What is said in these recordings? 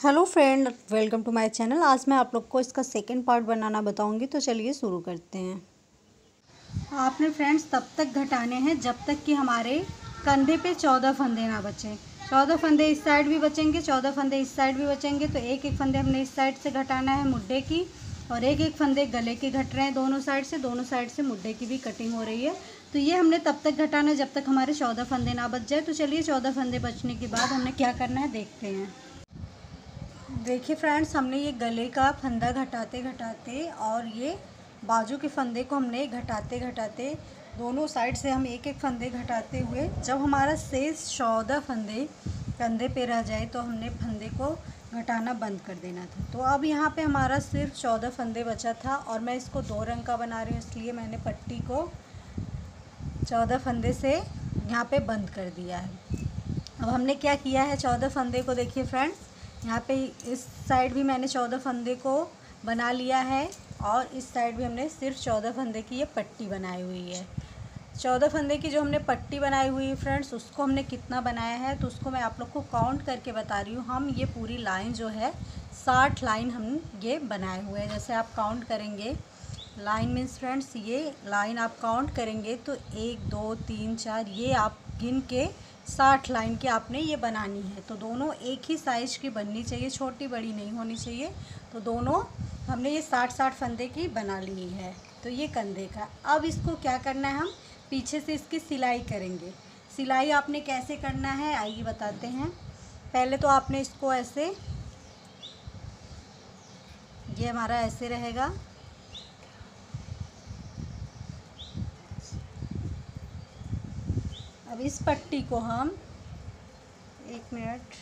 Hello friend, welcome to my channel. आज मैं आप लोग को इसका सेकंड पार्ट बनाना बताऊँगी तो चलिए शुरू करते हैं। आपने फ्रेंड्स तब तक घटाने हैं जब तक कि हमारे कंधे पे चौदह फंदे ना बचें। चौदह फंदे इस साइड भी बचेंगे, चौदह फंदे इस साइड भी बचेंगे तो एक एक फंदे हमने इस साइड से घटाना है मुड्ढे की, और एक एक फंदे गले के घट रहे हैं दोनों साइड से, दोनों साइड से मुड्ढे की भी कटिंग हो रही है। तो ये हमने तब तक घटाना है जब तक हमारे चौदह फंदे ना बच जाए। तो चलिए चौदह फंदे बचने के बाद हमने क्या करना है, देखते हैं। देखिए फ्रेंड्स हमने ये गले का फंदा घटाते घटाते और ये बाजू के फंदे को हमने घटाते घटाते दोनों साइड से हम एक एक फंदे घटाते हुए, जब हमारा शेष चौदह फंदे, कंधे पे रह जाए तो हमने फंदे को घटाना बंद कर देना था। तो अब यहाँ पे हमारा सिर्फ़ चौदह फंदे बचा था और मैं इसको दो रंग का बना रही हूँ, इसलिए मैंने पट्टी को चौदह फंदे से यहाँ पे बंद कर दिया है। अब हमने क्या किया है चौदह फंदे को, देखिए फ्रेंड्स यहाँ पे इस साइड भी मैंने चौदह फंदे को बना लिया है और इस साइड भी हमने सिर्फ़ चौदह फंदे की ये पट्टी बनाई हुई है। चौदह फंदे की जो हमने पट्टी बनाई हुई है फ्रेंड्स, उसको हमने कितना बनाया है? तो उसको मैं आप लोग को काउंट करके बता रही हूँ। हम ये पूरी लाइन जो है, साठ लाइन हम ये बनाए हुए हैं, जैसे आप काउंट करेंगे। लाइन मीन्स फ्रेंड्स ये लाइन आप काउंट करेंगे तो एक, दो, तीन, चार, ये आप गिन के साठ लाइन की आपने ये बनानी है। तो दोनों एक ही साइज़ की बननी चाहिए, छोटी बड़ी नहीं होनी चाहिए। तो दोनों हमने ये साठ साठ फंदे की बना ली है। तो ये कंधे का। अब इसको क्या करना है हम? पीछे से इसकी सिलाई करेंगे। सिलाई आपने कैसे करना है, आइए बताते हैं। पहले तो आपने इसको ऐसे, ये हमारा ऐसे रहेगा। अब इस पट्टी को हम एक मिनट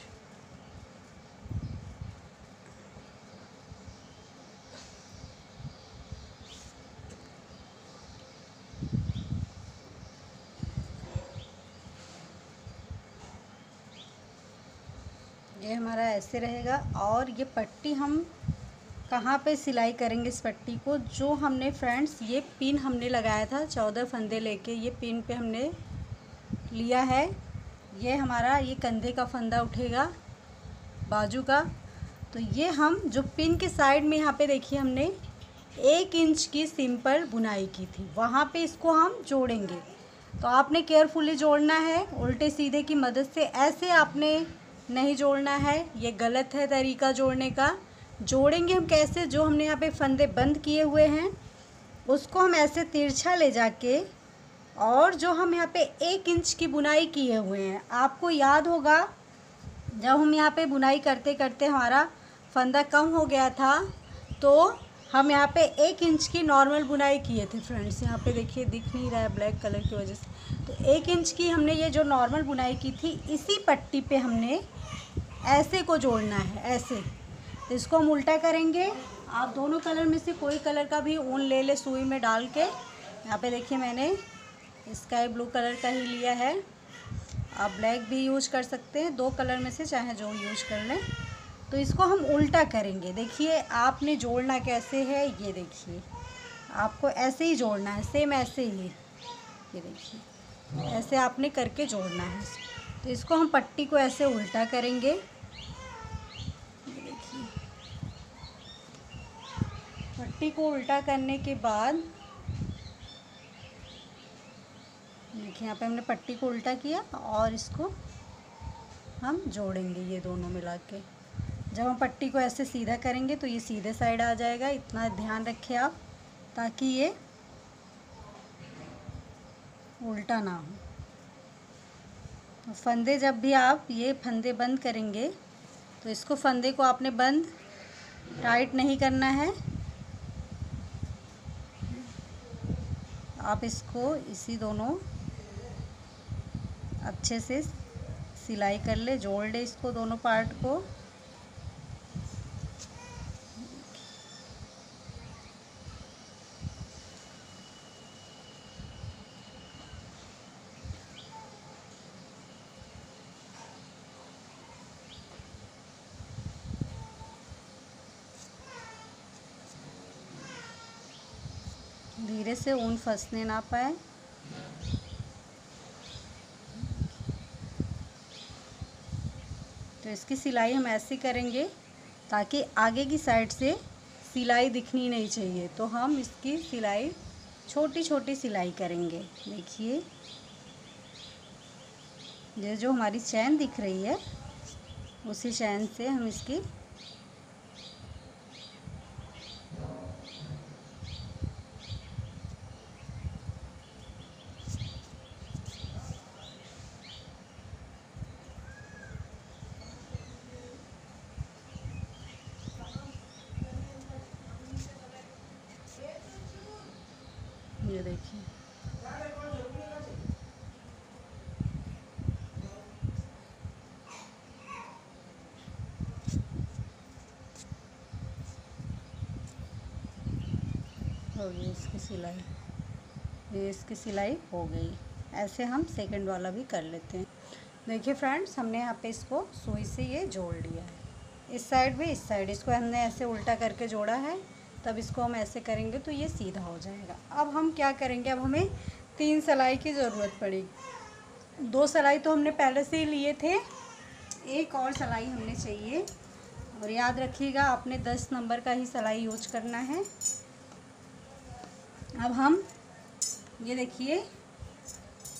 ये हमारा ऐसे रहेगा और ये पट्टी हम कहाँ पे सिलाई करेंगे इस पट्टी को? जो हमने फ्रेंड्स, ये पिन हमने लगाया था, चौदह फंदे लेके, ये पिन पे हमने लिया है। ये हमारा, ये कंधे का फंदा उठेगा, बाजू का। तो ये हम, जो पिन के साइड में यहाँ पे देखिए हमने, एक इंच की सिंपल बुनाई की थी। वहाँ पे इसको हम जोड़ेंगे। तो आपने केयरफुली जोड़ना है, उल्टे सीधे की मदद से। ऐसे आपने नहीं जोड़ना है, ये गलत है तरीका जोड़ने का। जोड़ेंगे हम कैसे? जो हमने यहाँ पे फंदे बंद किए हुए हैं, उसको हम ऐसे तिरछा ले जाके और जो हम यहाँ पे एक इंच की बुनाई किए हुए हैं, आपको याद होगा, जब हम यहाँ पे बुनाई करते करते हमारा फंदा कम हो गया था तो हम यहाँ पे एक इंच की नॉर्मल बुनाई किए थे फ्रेंड्स। यहाँ पे देखिए, दिख नहीं रहा है ब्लैक कलर की वजह से। तो एक इंच की हमने ये जो नॉर्मल बुनाई की थी, इसी पट्टी पे हमने ऐसे को जोड़ना है, ऐसे। तो इसको हम उल्टा करेंगे। आप दोनों कलर में से कोई कलर का भी ऊन ले ले, सुई में डाल के। यहाँ पे देखिए मैंने स्काई ब्लू कलर का ही लिया है। आप ब्लैक भी यूज़ कर सकते हैं, दो कलर में से चाहे जो यूज़ कर लें। तो इसको हम उल्टा करेंगे। देखिए, आपने जोड़ना कैसे है, ये देखिए। आपको ऐसे ही जोड़ना है सेम ऐसे ही। ये देखिए, ऐसे आपने करके जोड़ना है। तो इसको हम पट्टी को ऐसे उल्टा करेंगे। देखिए, पट्टी को उल्टा करने के बाद देखिए, यहाँ पे हमने पट्टी को उल्टा किया और इसको हम जोड़ेंगे ये दोनों मिला के। जब हम पट्टी को ऐसे सीधा करेंगे तो ये सीधे साइड आ जाएगा। इतना ध्यान रखें आप, ताकि ये उल्टा ना हो। तो फंदे जब भी आप ये फंदे बंद करेंगे तो इसको फंदे को आपने बंद टाइट नहीं करना है। आप इसको इसी दोनों अच्छे से सिलाई कर ले, जोड़ ले इसको दोनों पार्ट को। धीरे से ऊन फंसने ना पाए। तो इसकी सिलाई हम ऐसे करेंगे ताकि आगे की साइड से सिलाई दिखनी नहीं चाहिए। तो हम इसकी सिलाई छोटी छोटी सिलाई करेंगे। देखिए, ये जो हमारी चैन दिख रही है, उसी चैन से हम इसकी ये देखिए हो गई इसकी सिलाई, ये इसकी सिलाई हो गई। ऐसे हम सेकंड वाला भी कर लेते हैं। देखिए फ्रेंड्स हमने यहाँ पे इसको सुई से ये जोड़ लिया है। इस साइड भी, इस साइड इसको हमने ऐसे उल्टा करके जोड़ा है। तब इसको हम ऐसे करेंगे तो ये सीधा हो जाएगा। अब हम क्या करेंगे? अब हमें तीन सिलाई की ज़रूरत पड़ेगी। दो सलाई तो हमने पहले से ही लिए थे। एक और सलाई हमने चाहिए। और याद रखिएगा, आपने दस नंबर का ही सिलाई यूज़ करना है। अब हम, ये देखिए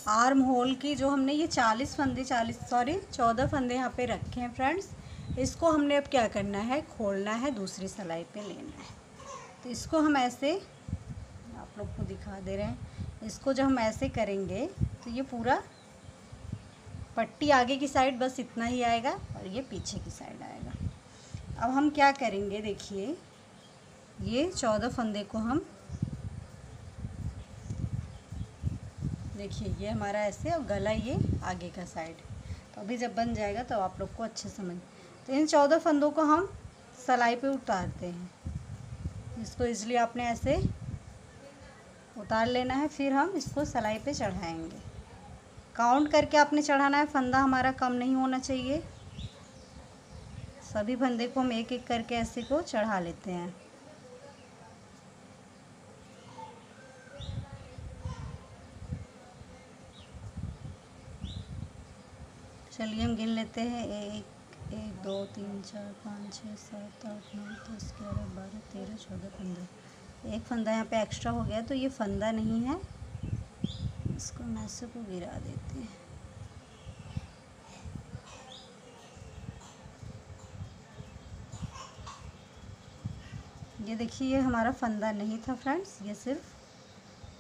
आर्म होल की जो हमने ये चालीस फंदे, चालीस सॉरी चौदह फंदे यहाँ पे रखे हैं फ्रेंड्स इसको हमने अब क्या करना है? खोलना है, दूसरी सिलाई पे लेना है। तो इसको हम ऐसे आप लोग को दिखा दे रहे हैं। इसको जब हम ऐसे करेंगे तो ये पूरा पट्टी आगे की साइड बस इतना ही आएगा और ये पीछे की साइड आएगा। अब हम क्या करेंगे देखिए, ये चौदह फंदे को हम देखिए, ये हमारा ऐसे और गला ये आगे का साइड। तो अभी जब बन जाएगा तो आप लोग को अच्छे समझ। तो इन चौदह फंदों को हम सलाई पे उतारते हैं। इसको इसलिए आपने ऐसे उतार लेना है, फिर हम इसको सलाई पे चढ़ाएँगे। काउंट करके आपने चढ़ाना है, फंदा हमारा कम नहीं होना चाहिए। सभी फंदे को हम एक एक करके ऐसे को चढ़ा लेते हैं। चलिए हम गिन लेते हैं एक एक, दो, तीन, चार, पाँच, छः, सात, आठ, नौ, दस, ग्यारह, बारह, तेरह, चौदह, पंद्रह। एक फंदा यहाँ पे एक्स्ट्रा हो गया तो ये फंदा नहीं है। इसको हम ऐसे को गिरा देते हैं। ये देखिए, ये हमारा फंदा नहीं था फ्रेंड्स ये सिर्फ़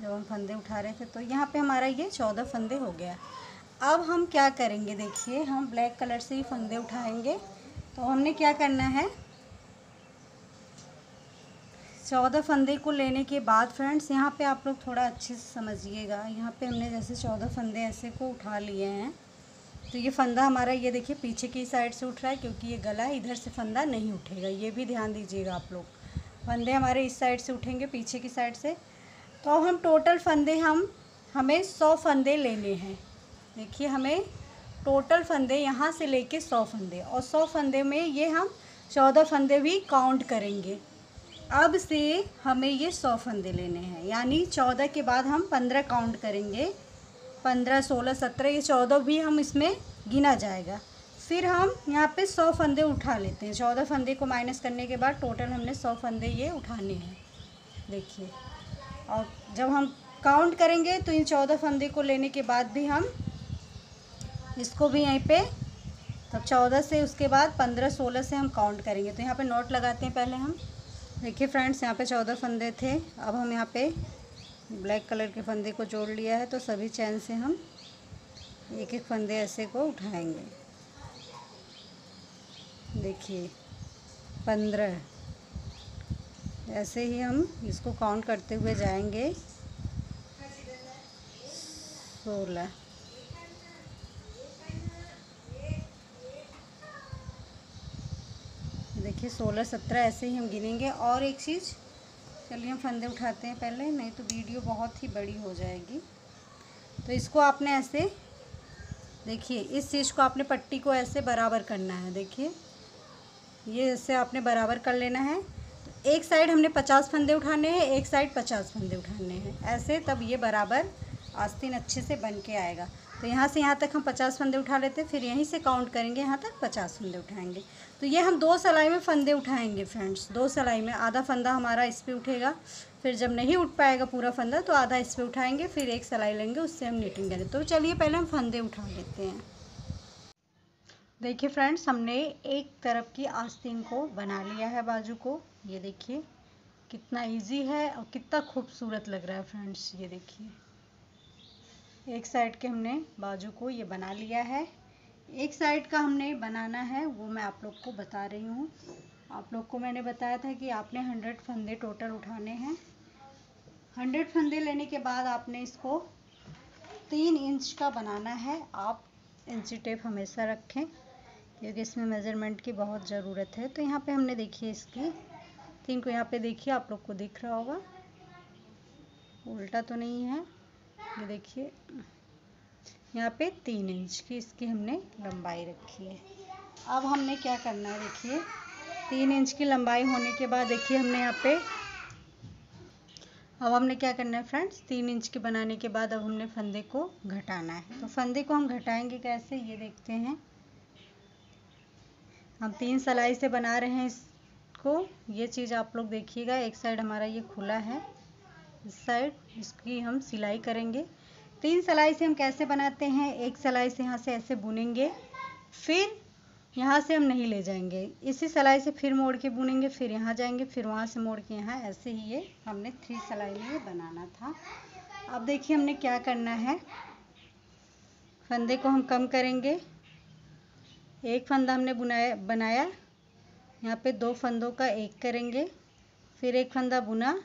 जब हम फंदे उठा रहे थे तो यहाँ पे हमारा ये चौदह फंदे हो गया। अब हम क्या करेंगे? देखिए, हम ब्लैक कलर से ही फंदे उठाएँगे। तो हमने क्या करना है? चौदह फंदे को लेने के बाद फ्रेंड्स यहाँ पे आप लोग थोड़ा अच्छे से समझिएगा। यहाँ पे हमने जैसे चौदह फंदे ऐसे को उठा लिए हैं। तो ये फंदा हमारा, ये देखिए, पीछे की साइड से उठ रहा है, क्योंकि ये गला है, इधर से फंदा नहीं उठेगा। ये भी ध्यान दीजिएगा आप लोग। फंदे हमारे इस साइड से उठेंगे, पीछे की साइड से। तो हम टोटल फंदे, हम, हमें सौ फंदे लेने हैं। देखिए, हमें टोटल फंदे यहाँ से लेके सौ फंदे और सौ फंदे में ये हम चौदह फंदे भी काउंट करेंगे। अब से हमें ये सौ फंदे लेने हैं, यानी चौदह के बाद हम पंद्रह काउंट करेंगे। पंद्रह, सोलह, सत्रह, ये चौदह भी हम इसमें गिना जाएगा। फिर हम यहाँ पे सौ फंदे उठा लेते हैं। चौदह फंदे को माइनस करने के बाद टोटल हमने सौ फंदे ये उठाने हैं। देखिए, और जब हम काउंट करेंगे तो इन चौदह फंदे को लेने के बाद भी हम इसको भी यहीं पे, तब चौदह से उसके बाद पंद्रह सोलह से हम काउंट करेंगे। तो यहाँ पे नोट लगाते हैं पहले हम। देखिए फ्रेंड्स यहाँ पे चौदह फंदे थे। अब हम यहाँ पे ब्लैक कलर के फंदे को जोड़ लिया है तो सभी चैन से हम एक एक फंदे ऐसे को उठाएँगे। देखिए, पंद्रह। ऐसे ही हम इसको काउंट करते हुए जाएँगे। सोलह। देखिए सोलह सत्रह ऐसे ही हम गिनेंगे। और एक चीज़, चलिए हम फंदे उठाते हैं पहले, नहीं तो वीडियो बहुत ही बड़ी हो जाएगी। तो इसको आपने ऐसे, देखिए, इस चीज़ को आपने पट्टी को ऐसे बराबर करना है, देखिए। ये ऐसे आपने बराबर कर लेना है। तो एक साइड हमने पचास फंदे उठाने हैं, एक साइड पचास फंदे उठाने हैं। ऐसे तब ये बराबर आस्तीन अच्छे से बन के आएगा। तो यहाँ से यहाँ तक हम पचास फंदे उठा लेते हैं फिर यहीं से काउंट करेंगे, यहाँ तक पचास फंदे उठाएँगे। तो ये हम दो सलाई में फंदे उठाएँगे फ्रेंड्स दो सलाई में। आधा फंदा हमारा इस पर उठेगा, फिर जब नहीं उठ पाएगा पूरा फंदा तो आधा इस पर उठाएँगे, फिर एक सिलाई लेंगे, उससे हम नीटिंग करें तो चलिए पहले हम फंदे उठा लेते हैं। देखिए फ्रेंड्स हमने एक तरफ़ की आस्तीन को बना लिया है बाजू को। ये देखिए, कितना इजी है और कितना खूबसूरत लग रहा है फ्रेंड्स ये देखिए। एक साइड के हमने बाजू को ये बना लिया है। एक साइड का हमने बनाना है, वो मैं आप लोग को बता रही हूँ। आप लोग को मैंने बताया था कि आपने हंड्रेड फंदे टोटल उठाने हैं। हंड्रेड फंदे लेने के बाद आपने इसको तीन इंच का बनाना है। आप इंची टेप हमेशा रखें, क्योंकि इसमें मेज़रमेंट की बहुत ज़रूरत है। तो यहाँ पे हमने देखिए इसकी तीन को यहाँ पे देखिए, आप लोग को दिख रहा होगा। उल्टा तो नहीं है। ये देखिए, यहाँ पे तीन इंच की इसकी हमने लंबाई रखी है। अब हमने क्या करना है देखिए, तीन इंच की लंबाई होने के बाद देखिए हमने यहाँ पे, अब हमने क्या करना है फ्रेंड्स, तीन इंच के बनाने के बाद अब हमने फंदे को घटाना है। तो फंदे को हम घटाएँगे कैसे, ये देखते हैं। हम तीन सलाई से बना रहे हैं इसको। ये चीज़ आप लोग देखिएगा, एक साइड हमारा ये खुला है। इस साइड इसकी हम सिलाई करेंगे। तीन सिलाई से हम कैसे बनाते हैं? एक सिलाई से यहाँ से ऐसे बुनेंगे, फिर यहाँ से हम नहीं ले जाएँगे। इसी सिलाई से फिर मोड़ के बुनेंगे, फिर यहाँ जाएँगे, फिर वहाँ से मोड़ के यहाँ। ऐसे ही ये हमने थ्री सिलाई में बनाना था। अब देखिए हमने क्या करना है। फंदे को हम कम करेंगे। एक फंदा हमने बुनाया, बनाया। यहाँ पे दो फंदों का एक करेंगे। फिर एक फंदा बुना।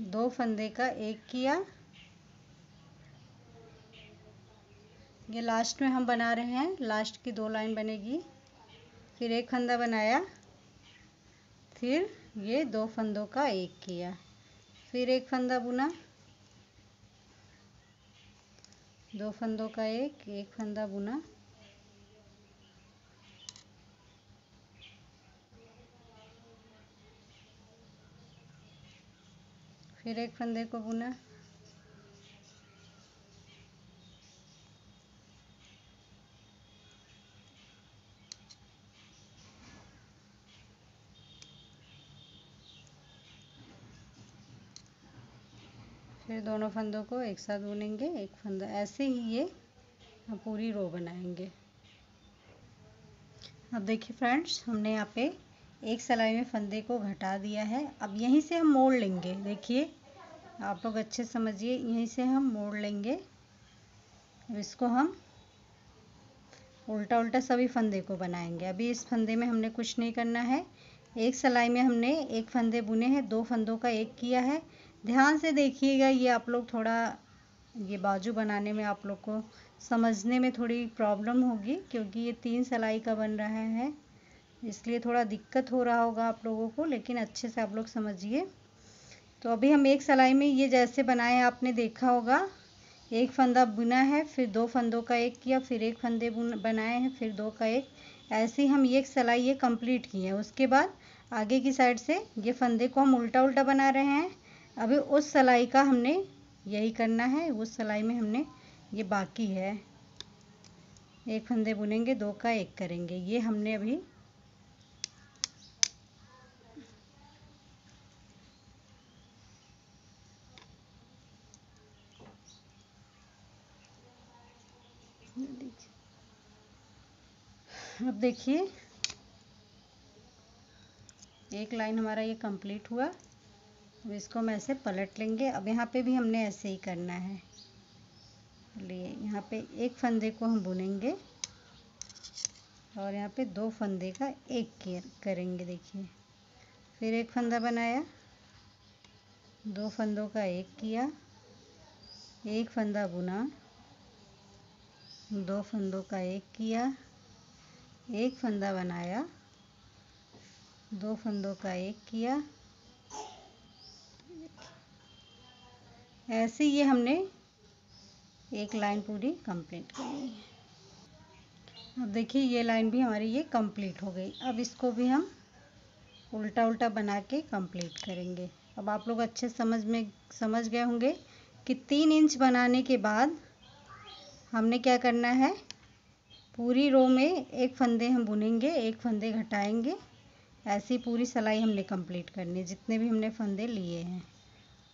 दो फंदे का एक किया। ये लास्ट में हम बना रहे हैं। लास्ट की दो लाइन बनेगी। फिर एक फंदा बनाया। फिर ये दो फंदों का एक किया। फिर एक फंदा बुना। दो फंदों का एक एक फंदा बुना। फिर एक फंदे को बुना। फिर दोनों फंदों को एक साथ बुनेंगे। एक फंदा ऐसे ही ये पूरी रो बनाएँगे। अब देखिए फ्रेंड्स हमने यहाँ पे एक सिलाई में फंदे को घटा दिया है। अब यहीं से हम मोड़ लेंगे। देखिए, आप लोग अच्छे समझिए, यहीं से हम मोड़ लेंगे। अब इसको हम उल्टा उल्टा सभी फंदे को बनाएँगे। अभी इस फंदे में हमने कुछ नहीं करना है। एक सिलाई में हमने एक फंदे बुने हैं, दो फंदों का एक किया है। ध्यान से देखिएगा, ये आप लोग थोड़ा, ये बाजू बनाने में आप लोग को समझने में थोड़ी प्रॉब्लम होगी, क्योंकि ये तीन सिलाई का बन रहा है। इसलिए थोड़ा दिक्कत हो रहा होगा आप लोगों को, लेकिन अच्छे से आप लोग समझिए। तो अभी हम एक सिलाई में ये जैसे बनाए आपने देखा होगा। एक फंदा बुना है, फिर दो फंदों का एक किया, फिर एक फंदे बनाए हैं, फिर दो का एक। ऐसे हम एक सिलाई ये कंप्लीट की है। उसके बाद आगे की साइड से ये फंदे को हम उल्टा उल्टा बना रहे हैं। अभी उस सिलाई का हमने यही करना है, उस सिलाई में हमने ये बाकी है। एक फंदे बुनेंगे, दो का एक करेंगे। ये हमने अभी अब देखिए, एक लाइन हमारा ये कंप्लीट हुआ। अब इसको हम ऐसे पलट लेंगे। अब यहाँ पे भी हमने ऐसे ही करना है। लिए यहाँ पे एक फंदे को हम बुनेंगे और यहाँ पे दो फंदे का एक केयर करेंगे, देखिए। फिर एक फंदा बनाया, दो फंदों का एक किया, एक फंदा बुना। दो फंदों का एक किया, एक फंदा बनाया, दो फंदों का एक किया। ऐसे ये हमने एक लाइन पूरी कंप्लीट करनी है। अब देखिए, ये लाइन भी हमारी ये कंप्लीट हो गई। अब इसको भी हम उल्टा उल्टा बना के कंप्लीट करेंगे। अब आप लोग अच्छे समझ में, समझ गए होंगे कि तीन इंच बनाने के बाद हमने क्या करना है? पूरी रो में एक फंदे हम बुनेंगे, एक फंदे घटाएँगे। ऐसी पूरी सिलाई हमने कंप्लीट करनी है, जितने भी हमने फंदे लिए हैं।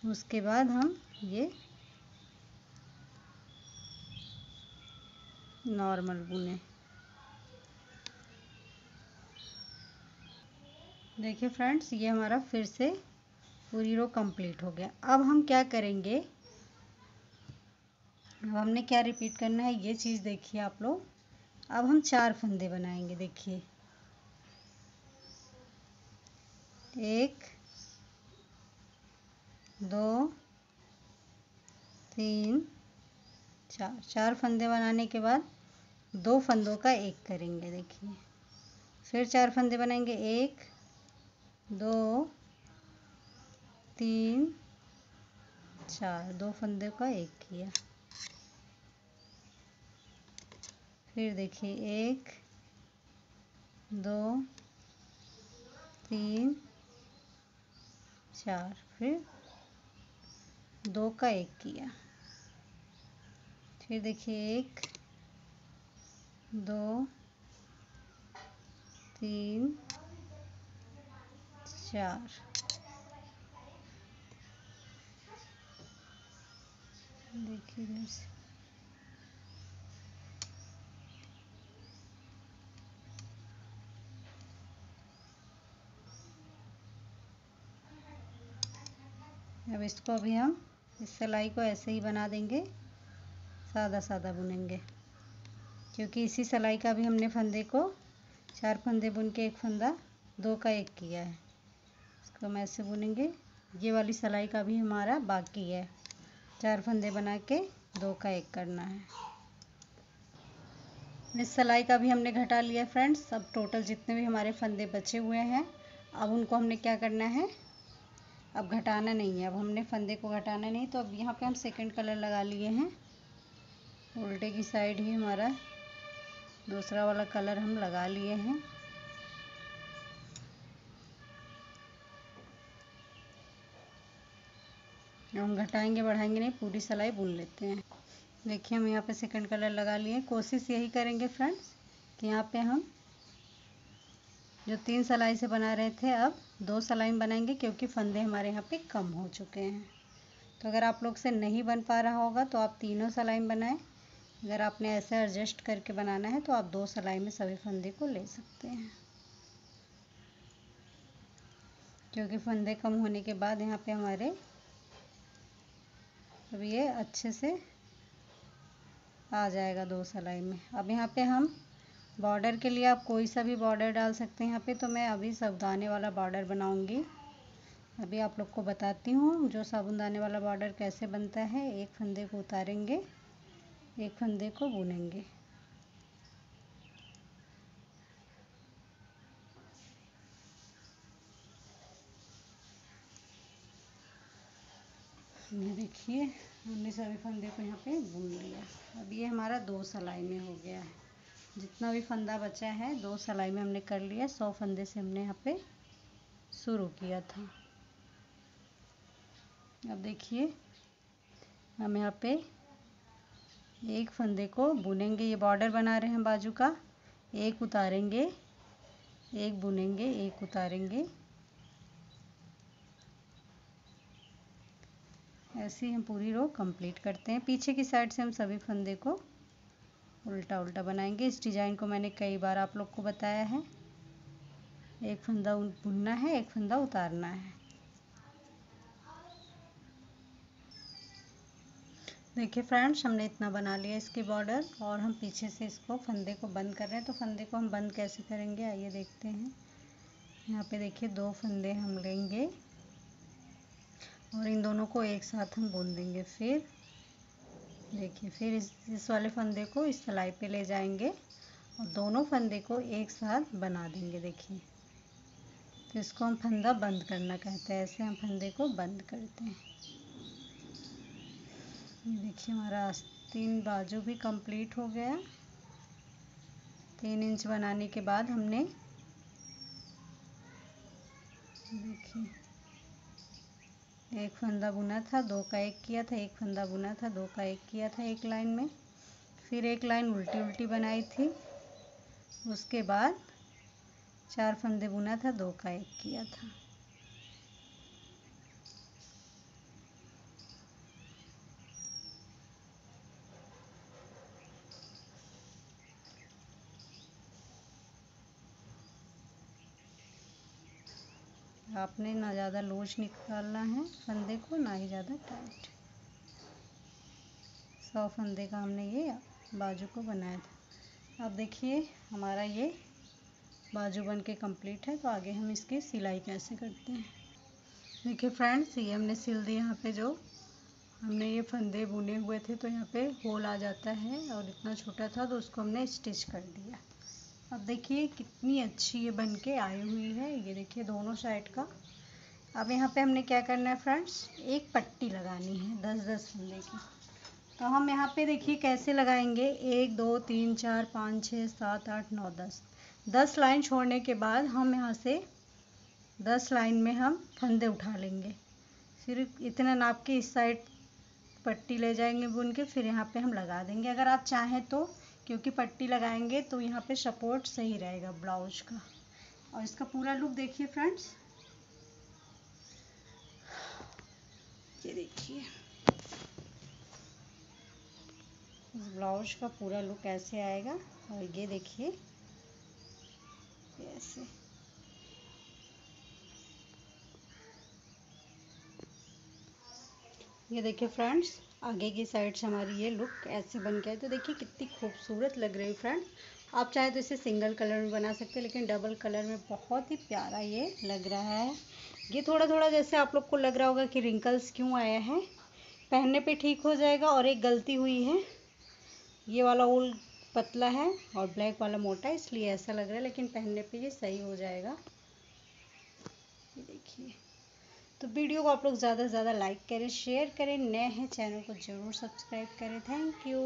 उसके बाद हम ये नॉर्मल बुने। देखिए फ्रेंड्स ये हमारा फिर से पूरी रो कंप्लीट हो गया। अब हम क्या करेंगे? अब हमने क्या रिपीट करना है? ये चीज़ देखिए आप लोग। अब हम चार फंदे बनाएँगे, देखिए। एक, दो, तीन, चार। चार फंदे बनाने के बाद दो फंदों का एक करेंगे, देखिए। फिर चार फंदे बनाएँगे। एक, दो, तीन, चार। दो फंदे का एक किया। फिर देखिए, एक, दो, तीन, चार, फिर दो का एक किया। फिर देखिए, एक, दो, तीन, चार। देखिए अब इसको अभी हम इस सिलाई को ऐसे ही बना देंगे, सादा सादा बुनेंगे। क्योंकि इसी सिलाई का भी हमने फंदे को चार फंदे बुन के एक फंदा दो का एक किया है। इसको हम ऐसे बुनेंगे। ये वाली सिलाई का भी हमारा बाकी है। चार फंदे बना के दो का एक करना है। इस सिलाई का भी हमने घटा लिया फ्रेंड्स। अब टोटल जितने भी हमारे फंदे बचे हुए हैं, अब उनको हमने क्या करना है? अब घटाना नहीं है, अब हमने फंदे को घटाना नहीं तो अब यहाँ पे हम सेकंड कलर लगा लिए हैं। उल्टे की साइड ही हमारा दूसरा वाला कलर हम लगा लिए हैं। हम घटाएँगे, बढ़ाएँगे नहीं, पूरी सिलाई बुन लेते हैं। देखिए, हम यहाँ पे सेकंड कलर लगा लिए। कोशिश यही करेंगे फ्रेंड्स कि यहाँ पे हम जो तीन सिलाई से बना रहे थे, अब दो सलाइन बनाएँगे क्योंकि फंदे हमारे यहाँ पे कम हो चुके हैं। तो अगर आप लोग से नहीं बन पा रहा होगा तो आप तीनों सलाइन बनाएँ। अगर आपने ऐसे एडजस्ट करके बनाना है तो आप दो सलाई में सभी फंदे को ले सकते हैं। क्योंकि फंदे कम होने के बाद यहाँ पे हमारे अब ये अच्छे से आ जाएगा दो सलाई में। अब यहाँ पे हम बॉर्डर के लिए आप कोई सा भी बॉर्डर डाल सकते हैं यहाँ पे तो मैं अभी साबुदाने वाला बॉर्डर बनाऊँगी। अभी आप लोग को बताती हूँ जो साबुदाने वाला बॉर्डर कैसे बनता है। एक फंदे को उतारेंगे, एक फंदे को बुनेंगे। देखिए, हमने सभी फंदे को यहाँ पे बुन लिया। अब ये हमारा दो सलाई में हो गया है। जितना भी फंदा बचा है, दो सिलाई में हमने कर लिया, सौ फंदे से हमने यहाँ पे शुरू किया था। अब देखिए, हम यहाँ पे एक फंदे को बुनेंगे। ये बॉर्डर बना रहे हैं बाजू का। एक उतारेंगे, एक बुनेंगे, एक उतारेंगे। ऐसे ही हम पूरी रो कंप्लीट करते हैं। पीछे की साइड से हम सभी फंदे को उल्टा उल्टा बनाएँगे। इस डिज़ाइन को मैंने कई बार आप लोग को बताया है। एक फंदा बुनना है, एक फंदा उतारना है। देखिए फ्रेंड्स, हमने इतना बना लिया इसके बॉर्डर और हम पीछे से इसको, फंदे को बंद कर रहे हैं। तो फंदे को हम बंद कैसे करेंगे? आइए देखते हैं। यहाँ पे देखिए दो फंदे हम लेंगे और इन दोनों को एक साथ हम बुन देंगे फिर। देखिए, फिर इस इस वाले फंदे को इस सिलाई पे ले जाएँगे और दोनों फंदे को एक साथ बना देंगे, देखिए। तो इसको हम फंदा बंद करना कहते हैं, ऐसे हम फंदे को बंद करते हैं। देखिए, हमारा तीन बाजू भी कंप्लीट हो गया। तीन इंच बनाने के बाद हमने, देखिए एक फंदा बुना था, दो का एक किया था, एक फंदा बुना था, दो का एक किया था एक लाइन में। फिर एक लाइन उल्टी उल्टी बनाई थी। उसके बाद चार फंदे बुना था, दो का एक किया था। आपने ना ज़्यादा लूज निकालना है, फंदे को ना ही ज़्यादा टाइट सौ फंदे का हमने ये बाजू को बनाया था। अब देखिए, हमारा ये बाजू बन के कंप्लीट है तो आगे हम इसकी सिलाई कैसे करते हैं। देखिए फ्रेंड्स ये हमने सिल दी यहाँ पे जो हमने ये फंदे बुने हुए थे तो यहाँ पे होल आ जाता है और इतना छोटा था तो उसको हमने स्टिच कर दिया। अब देखिए कितनी अच्छी ये बन के आई हुई है, ये देखिए दोनों साइड का। अब यहाँ पे हमने क्या करना है फ्रेंड्स एक पट्टी लगानी है दस दस फंदे की। तो हम यहाँ पे देखिए कैसे लगाएँगे? एक, दो, तीन, चार, पाँच छः सात, आठ, नौ, दस। दस लाइन छोड़ने के बाद हम यहाँ से दस लाइन में हम फंदे उठा लेंगे। फिर इतना नाप के इस साइड पट्टी ले जाएँगे बुन के, फिर यहाँ पे हम लगा देंगे। अगर आप चाहें तो क्योंकि पट्टी लगाएँगे तो यहाँ पे सपोर्ट सही रहेगा ब्लाउज का। और इसका पूरा लुक देखिए फ्रेंड्स ये देखिए। इस ब्लाउज का पूरा लुक ऐसे आएगा। और ये देखिए। ऐसे। ये देखिए फ्रेंड्स आगे की साइड से हमारी ये लुक ऐसे बन गया है। तो देखिए कितनी खूबसूरत लग रही है फ्रेंड आप चाहे तो इसे सिंगल कलर में बना सकते हैं, लेकिन डबल कलर में बहुत ही प्यारा ये लग रहा है। ये थोड़ा थोड़ा जैसे आप लोग को लग रहा होगा कि रिंकल्स क्यों आया है। पहनने पे ठीक हो जाएगा और एक गलती हुई है। ये वाला ऊल पतला है और ब्लैक वाला मोटा है इसलिए ऐसा लग रहा है, लेकिन पहनने पे ये सही हो जाएगा। देखिए। तो वीडियो को आप लोग ज़्यादा से ज़्यादा लाइक करें शेयर करें, नए हैं, चैनल को ज़रूर सब्सक्राइब करें। Thank you